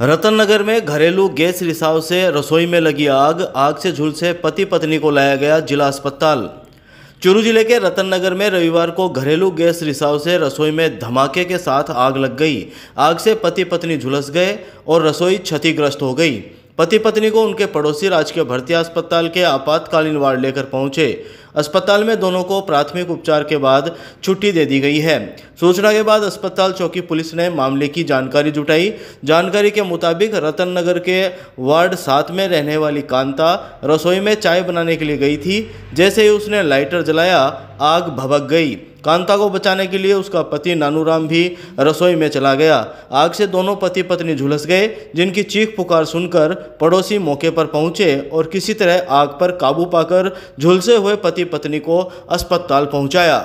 रतन नगर में घरेलू गैस रिसाव से रसोई में लगी आग आग से झुलसे पति पत्नी को लाया गया जिला अस्पताल। चूरू ज़िले के रतन नगर में रविवार को घरेलू गैस रिसाव से रसोई में धमाके के साथ आग लग गई। आग से पति पत्नी झुलस गए और रसोई क्षतिग्रस्त हो गई। पति पत्नी को उनके पड़ोसी राजकीय भर्ती अस्पताल के आपातकालीन वार्ड लेकर पहुँचे। अस्पताल में दोनों को प्राथमिक उपचार के बाद छुट्टी दे दी गई है। सूचना के बाद अस्पताल चौकी पुलिस ने मामले की जानकारी जुटाई। जानकारी के मुताबिक रतन नगर के वार्ड सात में रहने वाली कांता रसोई में चाय बनाने के लिए गई थी। जैसे ही उसने लाइटर जलाया, आग भभक गई। कांता को बचाने के लिए उसका पति नानूराम भी रसोई में चला गया। आग से दोनों पति पत्नी झुलस गए, जिनकी चीख पुकार सुनकर पड़ोसी मौके पर पहुँचे और किसी तरह आग पर काबू पाकर झुलसे हुए पति पत्नी को अस्पताल पहुँचाया।